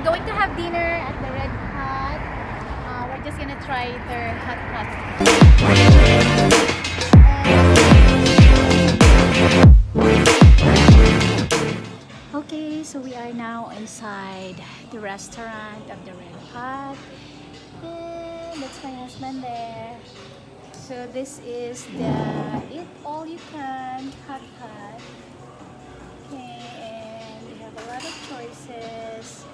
we're going to have dinner at the Red Hut. Uh, we're just gonna try their hot pot. Okay, so we are now inside the restaurant of the Red Hut. And that's my husband there. So this is the Eat All You Can Hot Pot. Okay, and we have a lot of choices.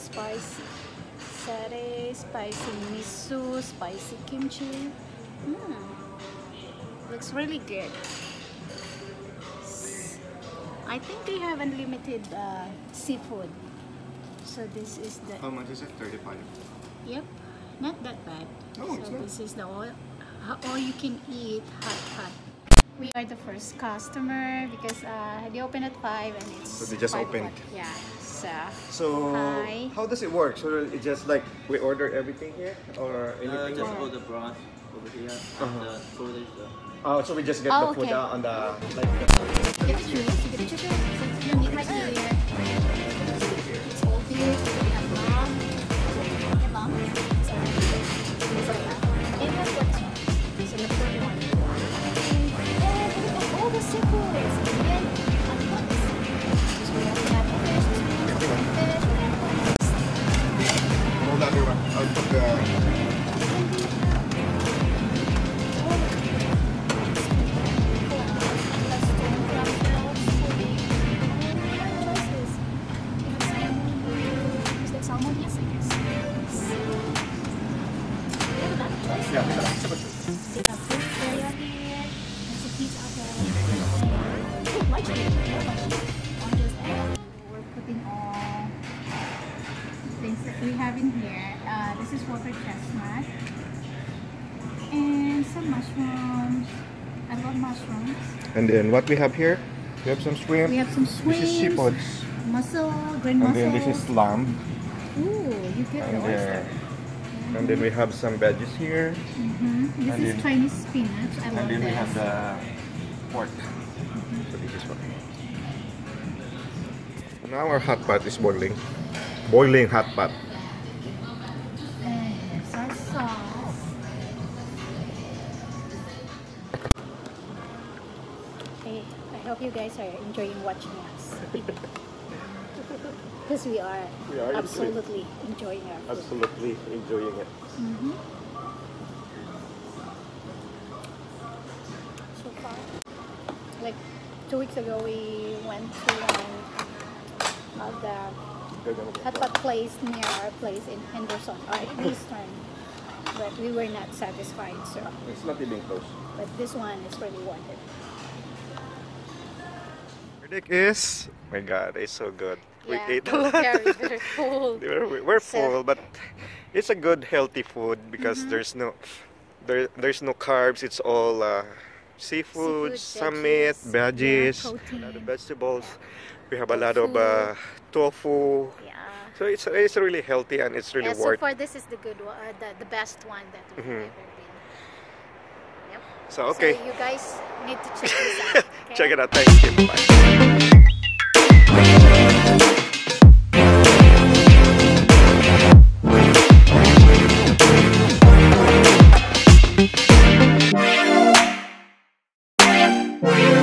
Spicy satay, spicy miso, spicy kimchi. Mm. Looks really good. I think they have unlimited uh, seafood. So this is the How much is it? 35. Yep, not that bad. It's so this is the all, all you can eat hot pot. We are the first customer because uh, they open at 5 and it's So they just 5 opened. o'clock. Yeah, so So, Hi. how does it work? So, it's just like we order everything here or Uh, anything? just Yeah. all the broth over here. Uh-huh. The food is the Oh, so we just get Oh, the food okay. on the like. you get to choose, get to choose. We're putting all things that we have in here. Uh, this is water chestnut and some mushrooms. I love mushrooms. And then what we have here? We have some shrimp. We have some shrimp. This is seafood. mussel, green And then this is lamb. Ooh, you get the oyster. Then, and then we have some veggies here. hmm This and is then- Chinese spinach. I love And then this. we have the pork. So this is what. Now our hot pot is boiling. Boiling hot pot. And our sauce. Hey, I hope you guys are enjoying watching us. Because we are, We are absolutely enjoying our food. Absolutely enjoying it. Mhm. So far, like two weeks ago, we went to um, uh, the hot pot place near our place in Henderson or in Eastern, but we were not satisfied. So, It's not even close. but this one is really worth it. Verdict is, my God, it's so good. We ate a lot. very, very full. we're, we're So- full, but it's a good healthy food because Mm-hmm. there's no there there's no carbs. It's all uh, seafood, Seafood, some meat, veggies, veggies, yeah, a lot of vegetables. We have a lot of uh, tofu. Yeah. So it's it's really healthy and it's really yeah, so far this is the good one, uh, the, the best one that we've Mhm. ever been. Yep. So, okay. So you guys need to check this out. Okay? check it out. Thank you. Bye. We'll